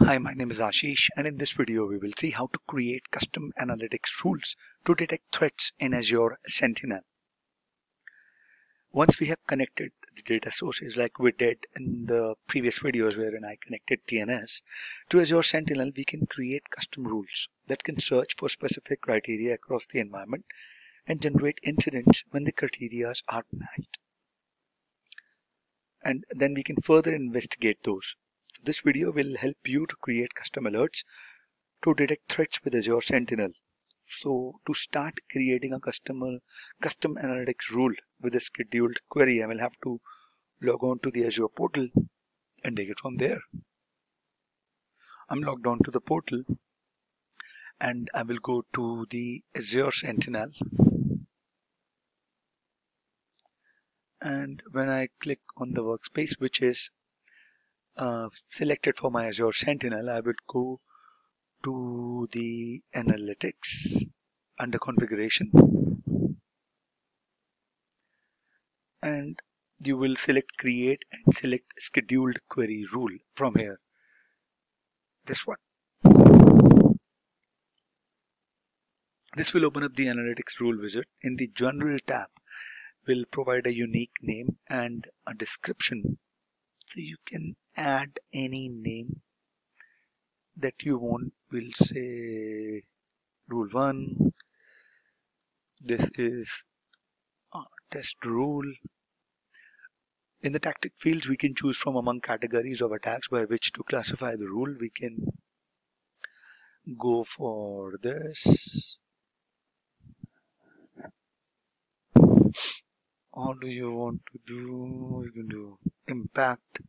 Hi, my name is Ashish and in this video we will see how to create custom analytics rules to detect threats in Azure Sentinel. Once we have connected the data sources like we did in the previous videos wherein I connected DNS to Azure Sentinel, we can create custom rules that can search for specific criteria across the environment and generate incidents when the criteria are matched. And then we can further investigate those this video will help you to create custom alerts to detect threats with Azure Sentinel. So to start creating a custom, custom analytics rule with a scheduled query, I will have to log on to the Azure portal and take it from there. I'm logged on to the portal and I will go to the Azure Sentinel and when I click on the workspace which is uh, selected for my Azure Sentinel, I would go to the analytics under configuration. And you will select create and select scheduled query rule from here. This one. This will open up the analytics rule wizard. In the general tab will provide a unique name and a description so you can add any name that you want. We'll say rule 1 this is test rule. In the tactic fields we can choose from among categories of attacks by which to classify the rule. We can go for this. Or do you want to do? You can do impact.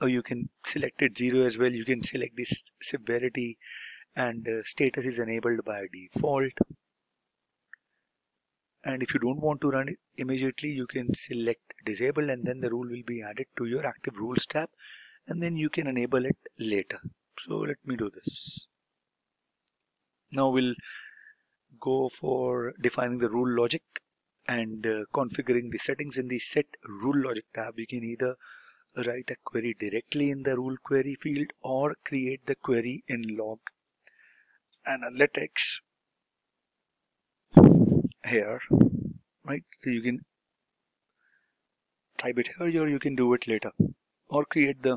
Or you can select it zero as well. You can select this severity and uh, status is enabled by default. And if you don't want to run it immediately you can select disable and then the rule will be added to your active rules tab and then you can enable it later. So let me do this. Now we'll go for defining the rule logic and uh, configuring the settings in the set rule logic tab. You can either write a query directly in the rule query field or create the query in log analytics. Here right so you can type it here or you can do it later or create the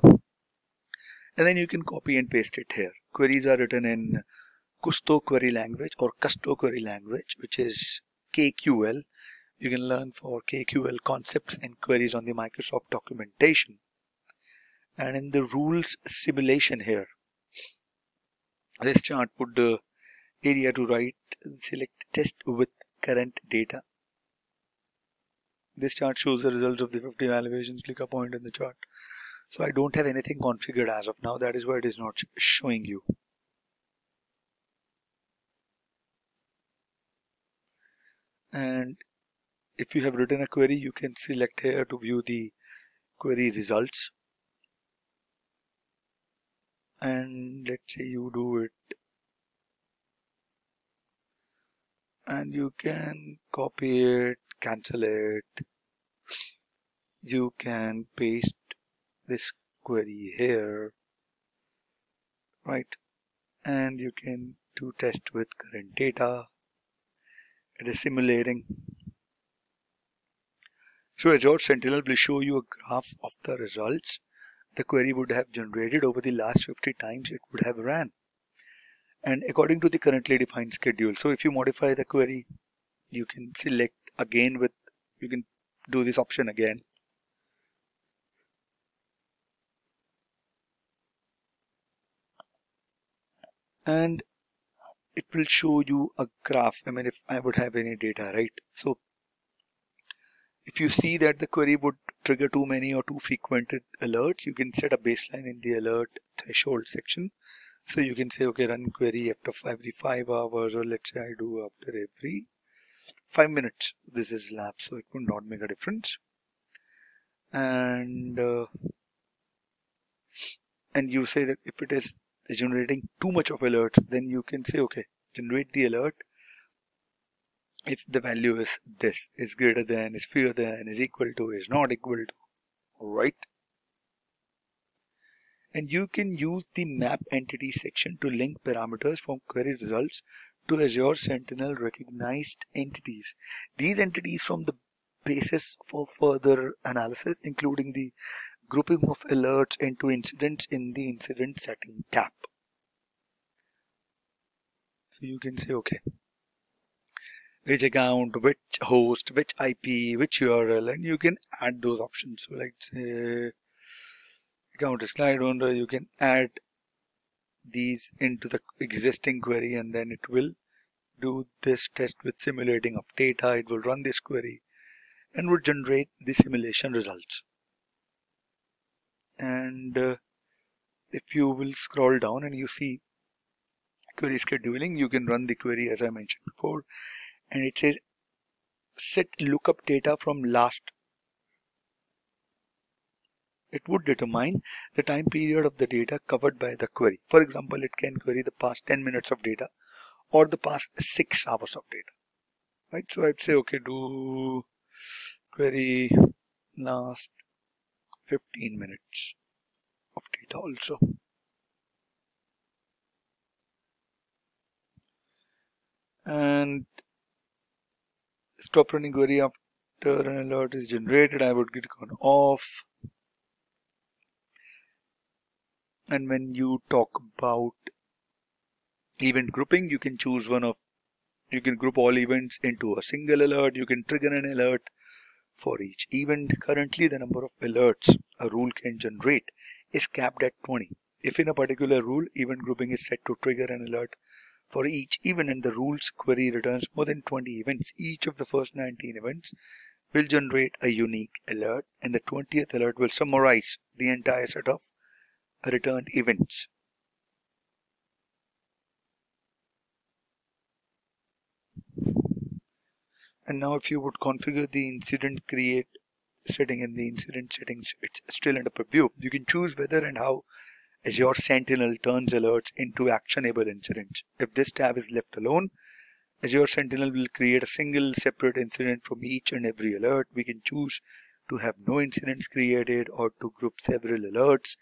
and then you can copy and paste it here. Queries are written in Kusto query language or Kusto query language which is KQL you can learn for KQL concepts and queries on the Microsoft documentation. And in the rules simulation here this chart put the uh, area to write select test with current data. This chart shows the results of the 50 evaluations click a point in the chart. So I don't have anything configured as of now. That is why it is not showing you. And if you have written a query you can select here to view the query results. And let's say you do it. And you can copy it cancel it. You can paste this query here. Right. And you can do test with current data. It is simulating so Azure Sentinel will show you a graph of the results the query would have generated over the last 50 times it would have ran. And according to the currently defined schedule so if you modify the query you can select again with you can do this option again. And it will show you a graph I mean if I would have any data right? So if you see that the query would trigger too many or too frequent alerts, you can set a baseline in the alert threshold section. So you can say, okay, run query after every five hours, or let's say I do after every five minutes. This is lapse, so it would not make a difference. And uh, and you say that if it is generating too much of alerts, then you can say, okay, generate the alert if the value is this is greater than is fewer than is equal to is not equal to right and you can use the map entity section to link parameters from query results to Azure Sentinel recognized entities. These entities form the basis for further analysis, including the grouping of alerts into incidents in the incident setting tab. So you can say, okay, which account, which host, which IP, which URL, and you can add those options. So like say account is slide owner, you can add these into the existing query and then it will do this test with simulating of data. It will run this query and would generate the simulation results. And uh, if you will scroll down and you see query scheduling, you can run the query as I mentioned before and it says set lookup data from last it would determine the time period of the data covered by the query. For example, it can query the past 10 minutes of data or the past 6 hours of data. Right, so I'd say, okay, do query last 15 minutes of data also. And stop running query after an alert is generated. I would click on off. And when you talk about event grouping, you can choose one of, you can group all events into a single alert. You can trigger an alert for each event. Currently, the number of alerts a rule can generate is capped at 20. If in a particular rule, event grouping is set to trigger an alert for each event and the rules query returns more than 20 events, each of the first 19 events will generate a unique alert and the 20th alert will summarize the entire set of returned events. And now if you would configure the incident create setting in the incident settings, it's still under preview. You can choose whether and how Azure Sentinel turns alerts into actionable incidents. If this tab is left alone, Azure Sentinel will create a single separate incident from each and every alert. We can choose to have no incidents created or to group several alerts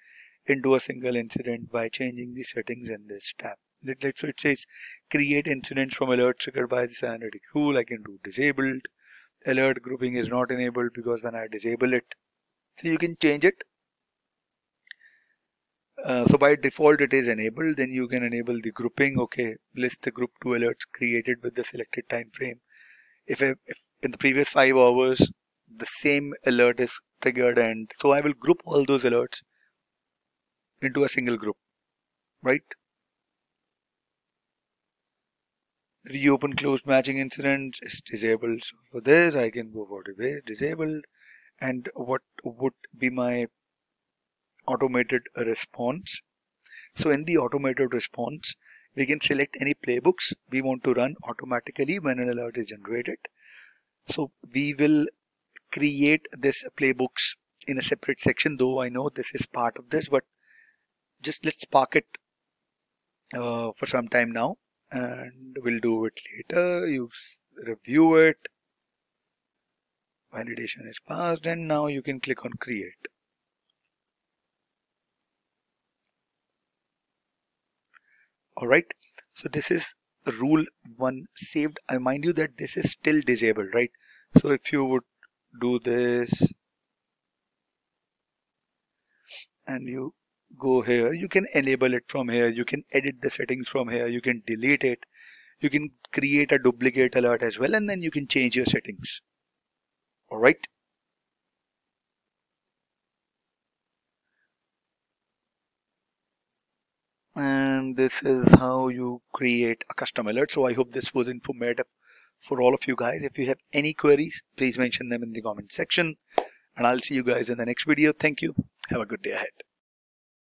into a single incident by changing the settings in this tab. So it says create incidents from alerts triggered by this analytic rule. I can do disabled. Alert grouping is not enabled because when I disable it, so you can change it uh, so by default it is enabled then you can enable the grouping. Okay list the group two alerts created with the selected time frame if, I, if in the previous five hours the same alert is triggered and so I will group all those alerts into a single group right? Reopen closed matching incidents is disabled. So for this I can go for disabled. And what would be my automated response. So in the automated response, we can select any playbooks we want to run automatically when an alert is generated. So we will create this playbooks in a separate section, though I know this is part of this, but just let's park it uh, for some time now and we'll do it later. You review it. Validation is passed and now you can click on create. All right. So this is rule one saved. I mind you that this is still disabled right? So if you would do this and you go here you can enable it from here. You can edit the settings from here. You can delete it. You can create a duplicate alert as well and then you can change your settings. All right and this is how you create a custom alert. So i hope this was informative for all of you guys. If you have any queries please mention them in the comment section and i'll see you guys in the next video. Thank you. Have a good day ahead